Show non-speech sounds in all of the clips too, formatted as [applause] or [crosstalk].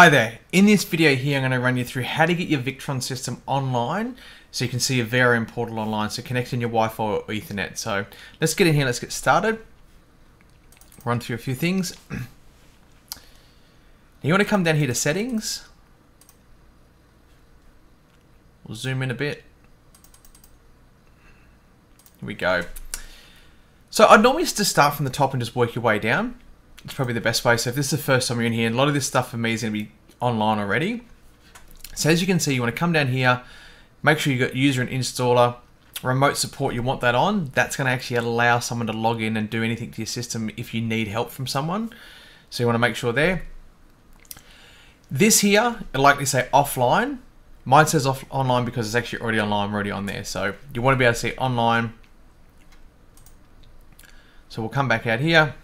Hi there, in this video here I'm going to run you through how to get your Victron system online so you can see your VRM portal online, so connecting your Wi-Fi or Ethernet. So let's get in here, let's get started. Run through a few things. [clears throat] you want to come down here to settings. We'll zoom in a bit. Here we go. So I'd normally just start from the top and just work your way down. It's probably the best way. So if this is the first time you're in here, and a lot of this stuff for me is going to be online already. So as you can see, you want to come down here, make sure you got user and installer, remote support, you want that on. That's going to actually allow someone to log in and do anything to your system if you need help from someone. So you want to make sure there. This here, it'll likely say offline. Mine says off online because it's actually already online, already on there. So you want to be able to see online. So we'll come back out here.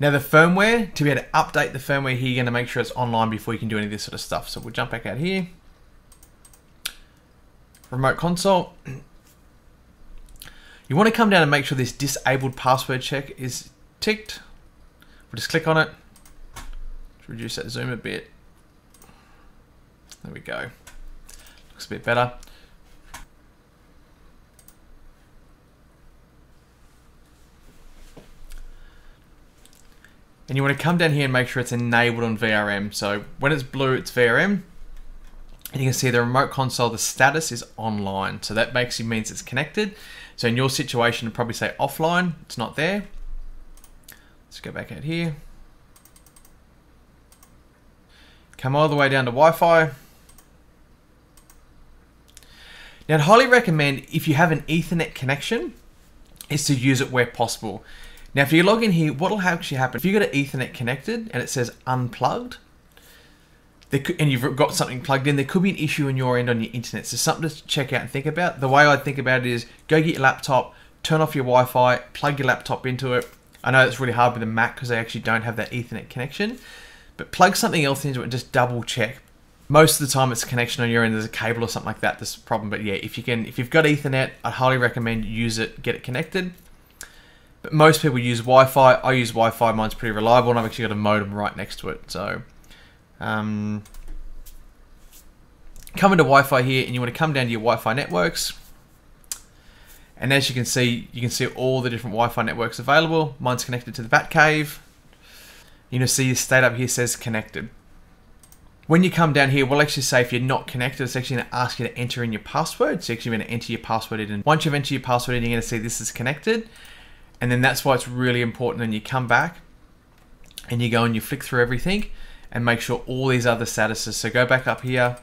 Now the firmware, to be able to update the firmware here, you're going to make sure it's online before you can do any of this sort of stuff. So we'll jump back out here. Remote console. [clears throat] You want to come down and make sure this disabled password check is ticked. We'll just click on it. Reduce that zoom a bit. There we go. Looks a bit better. And you want to come down here and make sure it's enabled on VRM. So when it's blue, it's VRM. And you can see the remote console, the status is online. So that makes basically means it's connected. So in your situation, probably say offline. It's not there. Let's go back out here. Come all the way down to Wi-Fi. Now I'd highly recommend if you have an Ethernet connection, is to use it where possible. Now, if you log in here, what will actually happen, if you've got an Ethernet connected and it says unplugged, could, and you've got something plugged in, there could be an issue on your end on your internet. So something to check out and think about. The way I think about it is go get your laptop, turn off your Wi-Fi, plug your laptop into it. I know it's really hard with a Mac because they actually don't have that Ethernet connection, but plug something else into it and just double check. Most of the time it's a connection on your end, there's a cable or something like that, that's a problem. But yeah, if you can, if you've got Ethernet, I'd highly recommend use it, get it connected. But most people use Wi-Fi. I use Wi-Fi. Mine's pretty reliable, and I've actually got a modem right next to it. So, um, come into Wi-Fi here, and you want to come down to your Wi-Fi networks. And as you can see, you can see all the different Wi-Fi networks available. Mine's connected to the Batcave. You know, see your state up here says connected. When you come down here, we'll actually say if you're not connected, it's actually going to ask you to enter in your password. So you're actually going to enter your password in. And once you've entered your password in, you're going to see this is connected. And then that's why it's really important. And you come back and you go and you flick through everything and make sure all these other statuses. So go back up here.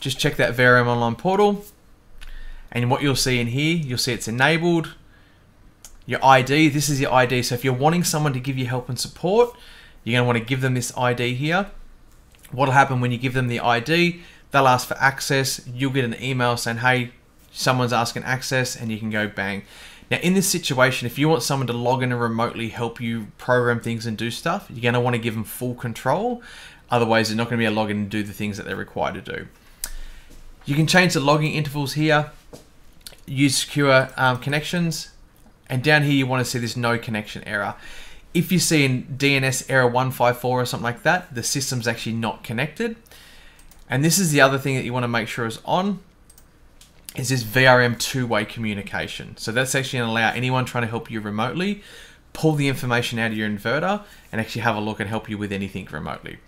Just check that VRM Online portal. And what you'll see in here, you'll see it's enabled. Your ID, this is your ID. So if you're wanting someone to give you help and support, you're going to want to give them this ID here. What'll happen when you give them the ID, they'll ask for access. You'll get an email saying, hey, someone's asking access and you can go bang. Now in this situation, if you want someone to log in and remotely help you program things and do stuff, you're going to want to give them full control. Otherwise, they're not going to be able to log in and do the things that they're required to do. You can change the logging intervals here, use secure um, connections, and down here you want to see this no connection error. If you see in DNS error 154 or something like that, the system's actually not connected. And this is the other thing that you want to make sure is on is this VRM two-way communication. So that's actually to allow anyone trying to help you remotely pull the information out of your inverter and actually have a look and help you with anything remotely.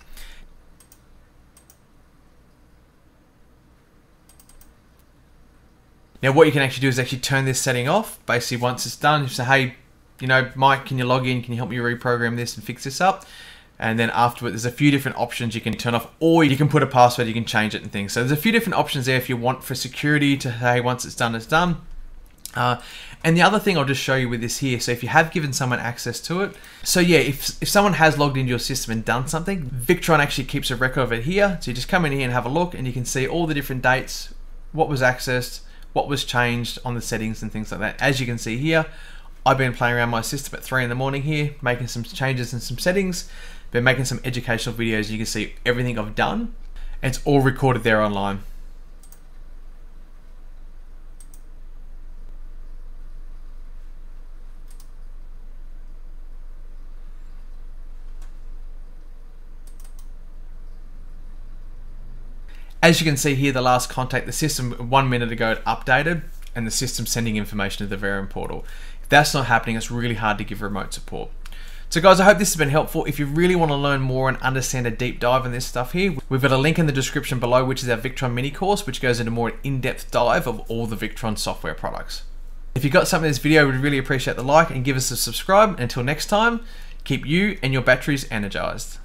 Now what you can actually do is actually turn this setting off. Basically once it's done, you say, hey, you know, Mike, can you log in? Can you help me reprogram this and fix this up? And then afterward there's a few different options you can turn off or you can put a password you can change it and things so there's a few different options there if you want for security to hey once it's done it's done uh, and the other thing I'll just show you with this here, so if you have given someone access to it, so yeah, if, if someone has logged into your system and done something, Victron actually keeps a record of it here. So you just come in here and have a look and you can see all the different dates, what was accessed, what was changed on the settings and things like that. As you can see here, I've been playing around my system at three in the morning here, making some changes and some settings been making some educational videos. You can see everything I've done. It's all recorded there online. As you can see here, the last contact, the system one minute ago it updated and the system sending information to the VRM portal. If that's not happening, it's really hard to give remote support. So guys, I hope this has been helpful. If you really want to learn more and understand a deep dive in this stuff here, we've got a link in the description below, which is our Victron mini course, which goes into more in-depth dive of all the Victron software products. If you got something in this video, we'd really appreciate the like and give us a subscribe. Until next time, keep you and your batteries energized.